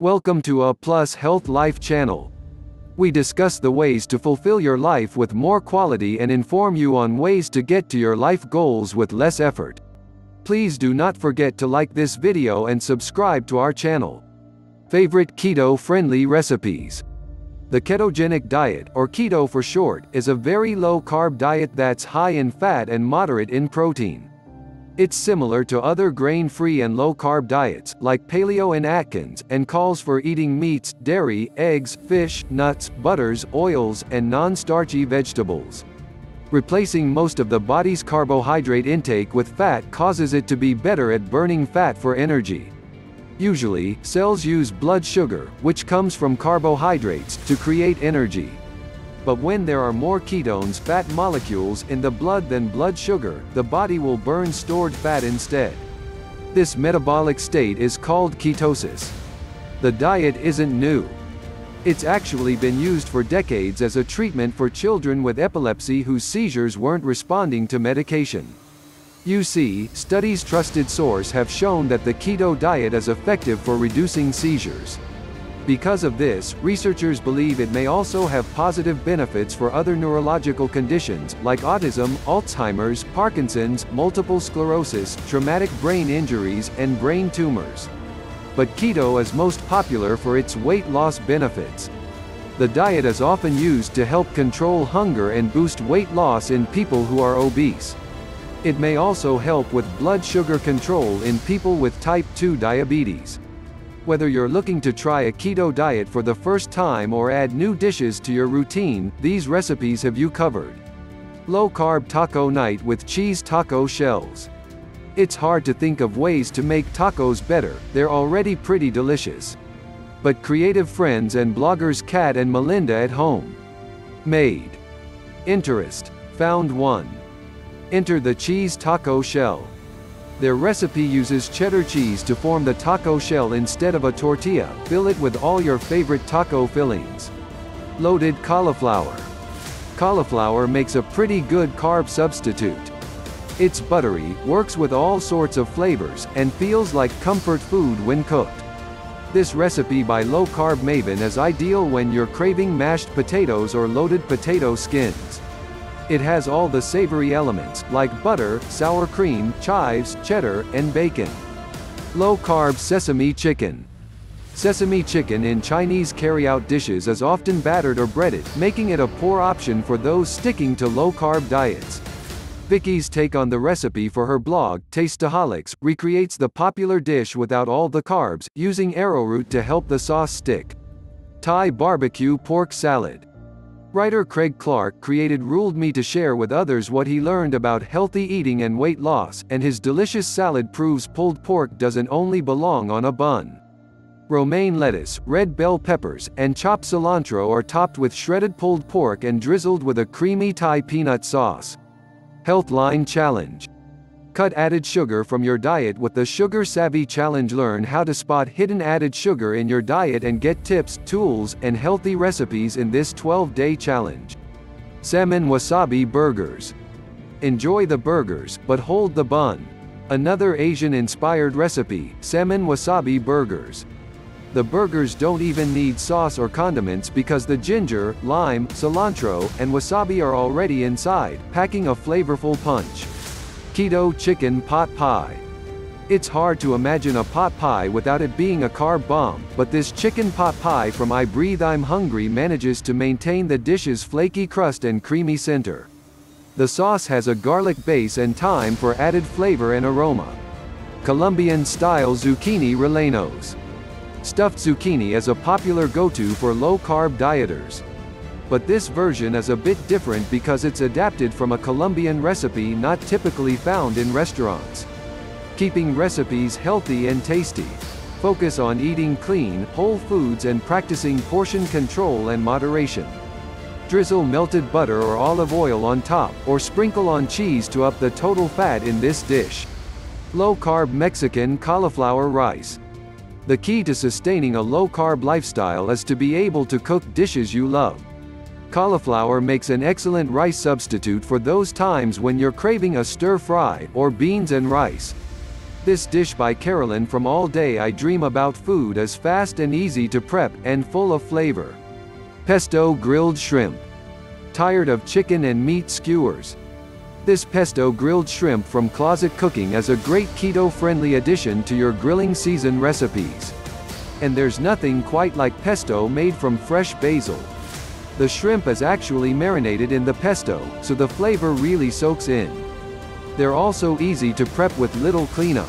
Welcome to A Plus Health Life channel. We discuss the ways to fulfill your life with more quality and inform you on ways to get to your life goals with less effort. Please do not forget to like this video and subscribe to our channel. Favorite keto-friendly recipes. The ketogenic diet, or keto for short, is a very low-carb diet that's high in fat and moderate in protein. It's similar to other grain-free and low-carb diets, like Paleo and Atkins, and calls for eating meats, dairy, eggs, fish, nuts, butters, oils, and non-starchy vegetables. Replacing most of the body's carbohydrate intake with fat causes it to be better at burning fat for energy. Usually, cells use blood sugar, which comes from carbohydrates, to create energy. But when there are more ketones fat molecules in the blood than blood sugar, the body will burn stored fat instead. This metabolic state is called ketosis. The diet isn't new. It's actually been used for decades as a treatment for children with epilepsy whose seizures weren't responding to medication. You see, studies trusted source have shown that the keto diet is effective for reducing seizures. Because of this, researchers believe it may also have positive benefits for other neurological conditions, like autism, Alzheimer's, Parkinson's, multiple sclerosis, traumatic brain injuries, and brain tumors. But keto is most popular for its weight loss benefits. The diet is often used to help control hunger and boost weight loss in people who are obese. It may also help with blood sugar control in people with type 2 diabetes. Whether you're looking to try a keto diet for the first time or add new dishes to your routine, these recipes have you covered. Low-carb taco night with cheese taco shells. It's hard to think of ways to make tacos better, they're already pretty delicious. But creative friends and bloggers Kat and Melinda at home. Made. Interest. Found one. Enter the cheese taco shell. Their recipe uses cheddar cheese to form the taco shell instead of a tortilla, fill it with all your favorite taco fillings. Loaded cauliflower. Cauliflower makes a pretty good carb substitute. It's buttery, works with all sorts of flavors, and feels like comfort food when cooked. This recipe by Low Carb Maven is ideal when you're craving mashed potatoes or loaded potato skins. It has all the savory elements, like butter, sour cream, chives, cheddar, and bacon. Low-carb sesame chicken. Sesame chicken in Chinese carry-out dishes is often battered or breaded, making it a poor option for those sticking to low-carb diets. Vicky's take on the recipe for her blog, Tasteaholics, recreates the popular dish without all the carbs, using arrowroot to help the sauce stick. Thai barbecue pork salad. Writer Craig Clark created Ruled Me to share with others what he learned about healthy eating and weight loss, and his delicious salad proves pulled pork doesn't only belong on a bun. Romaine lettuce, red bell peppers, and chopped cilantro are topped with shredded pulled pork and drizzled with a creamy Thai peanut sauce. Healthline Challenge Cut added sugar from your diet with the Sugar Savvy Challenge. Learn how to spot hidden added sugar in your diet and get tips, tools, and healthy recipes in this 12-day challenge. Salmon Wasabi Burgers. Enjoy the burgers, but hold the bun. Another Asian-inspired recipe, salmon wasabi burgers. The burgers don't even need sauce or condiments because the ginger, lime, cilantro, and wasabi are already inside, packing a flavorful punch. Keto Chicken Pot Pie. It's hard to imagine a pot pie without it being a carb bomb, but this chicken pot pie from I Breathe I'm Hungry manages to maintain the dish's flaky crust and creamy center. The sauce has a garlic base and thyme for added flavor and aroma. Colombian-style zucchini rellenos. Stuffed zucchini is a popular go-to for low-carb dieters but this version is a bit different because it's adapted from a Colombian recipe not typically found in restaurants. Keeping recipes healthy and tasty. Focus on eating clean, whole foods and practicing portion control and moderation. Drizzle melted butter or olive oil on top, or sprinkle on cheese to up the total fat in this dish. Low-carb Mexican cauliflower rice. The key to sustaining a low-carb lifestyle is to be able to cook dishes you love. Cauliflower makes an excellent rice substitute for those times when you're craving a stir-fry, or beans and rice. This dish by Carolyn from All Day I Dream About Food is fast and easy to prep, and full of flavor. Pesto grilled shrimp. Tired of chicken and meat skewers? This pesto grilled shrimp from Closet Cooking is a great keto-friendly addition to your grilling season recipes. And there's nothing quite like pesto made from fresh basil. The shrimp is actually marinated in the pesto, so the flavor really soaks in. They're also easy to prep with little cleanup.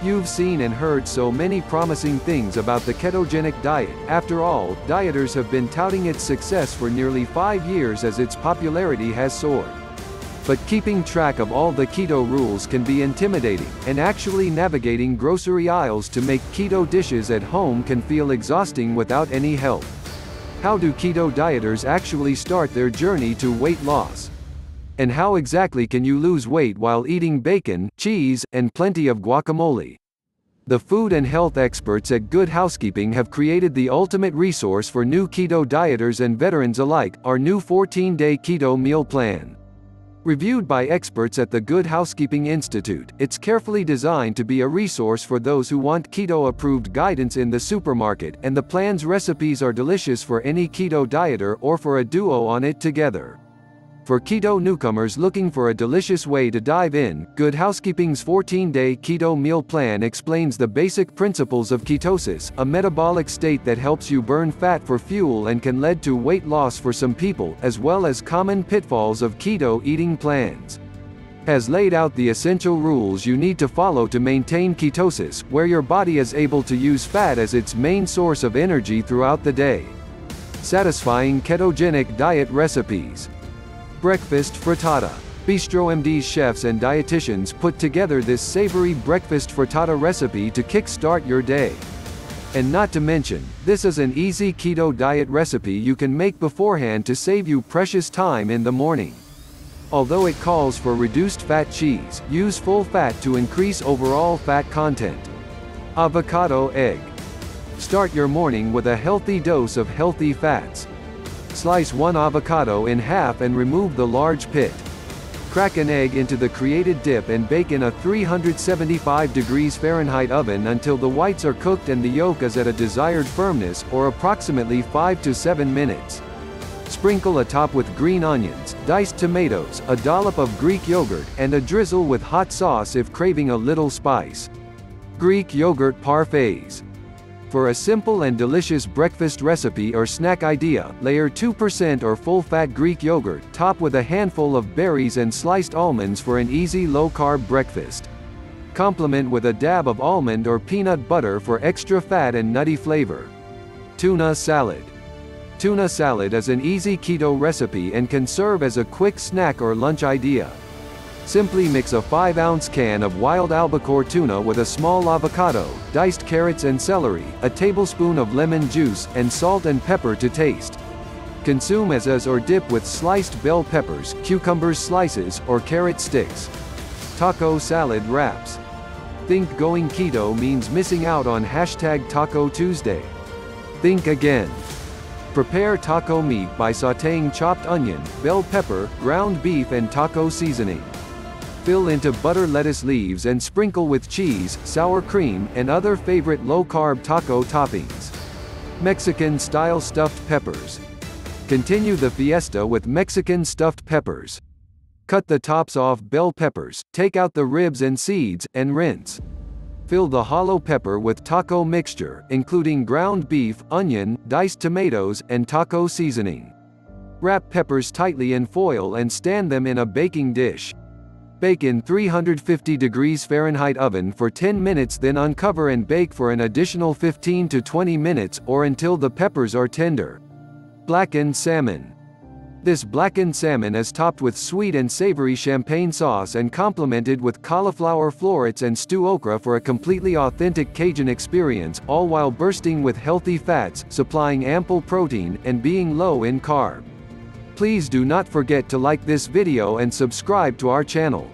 You've seen and heard so many promising things about the ketogenic diet. After all, dieters have been touting its success for nearly five years as its popularity has soared. But keeping track of all the keto rules can be intimidating, and actually navigating grocery aisles to make keto dishes at home can feel exhausting without any help. How do keto dieters actually start their journey to weight loss? And how exactly can you lose weight while eating bacon, cheese, and plenty of guacamole? The food and health experts at Good Housekeeping have created the ultimate resource for new keto dieters and veterans alike, our new 14-day keto meal plan. Reviewed by experts at the Good Housekeeping Institute, it's carefully designed to be a resource for those who want keto-approved guidance in the supermarket, and the plan's recipes are delicious for any keto dieter or for a duo on it together. For keto newcomers looking for a delicious way to dive in, Good Housekeeping's 14-day keto meal plan explains the basic principles of ketosis, a metabolic state that helps you burn fat for fuel and can lead to weight loss for some people, as well as common pitfalls of keto eating plans. Has laid out the essential rules you need to follow to maintain ketosis, where your body is able to use fat as its main source of energy throughout the day. Satisfying ketogenic diet recipes. Breakfast frittata. Bistro MD's chefs and dietitians put together this savory breakfast frittata recipe to kickstart your day. And not to mention, this is an easy keto diet recipe you can make beforehand to save you precious time in the morning. Although it calls for reduced fat cheese, use full fat to increase overall fat content. Avocado egg. Start your morning with a healthy dose of healthy fats. Slice one avocado in half and remove the large pit. Crack an egg into the created dip and bake in a 375 degrees Fahrenheit oven until the whites are cooked and the yolk is at a desired firmness, or approximately 5 to 7 minutes. Sprinkle atop with green onions, diced tomatoes, a dollop of Greek yogurt, and a drizzle with hot sauce if craving a little spice. Greek yogurt parfaits. For a simple and delicious breakfast recipe or snack idea, layer 2% or full-fat Greek yogurt, top with a handful of berries and sliced almonds for an easy low-carb breakfast. Complement with a dab of almond or peanut butter for extra fat and nutty flavor. Tuna salad. Tuna salad is an easy keto recipe and can serve as a quick snack or lunch idea. Simply mix a 5-ounce can of wild albacore tuna with a small avocado, diced carrots and celery, a tablespoon of lemon juice, and salt and pepper to taste. Consume as is or dip with sliced bell peppers, cucumbers slices, or carrot sticks. Taco salad wraps. Think going keto means missing out on hashtag Taco Tuesday. Think again. Prepare taco meat by sautéing chopped onion, bell pepper, ground beef and taco seasoning. Fill into butter lettuce leaves and sprinkle with cheese, sour cream, and other favorite low-carb taco toppings. Mexican-style stuffed peppers. Continue the fiesta with Mexican stuffed peppers. Cut the tops off bell peppers, take out the ribs and seeds, and rinse. Fill the hollow pepper with taco mixture, including ground beef, onion, diced tomatoes, and taco seasoning. Wrap peppers tightly in foil and stand them in a baking dish. Bake in 350 degrees Fahrenheit oven for 10 minutes then uncover and bake for an additional 15 to 20 minutes or until the peppers are tender. Blackened salmon. This blackened salmon is topped with sweet and savory champagne sauce and complemented with cauliflower florets and stew okra for a completely authentic Cajun experience, all while bursting with healthy fats, supplying ample protein, and being low in carb. Please do not forget to like this video and subscribe to our channel.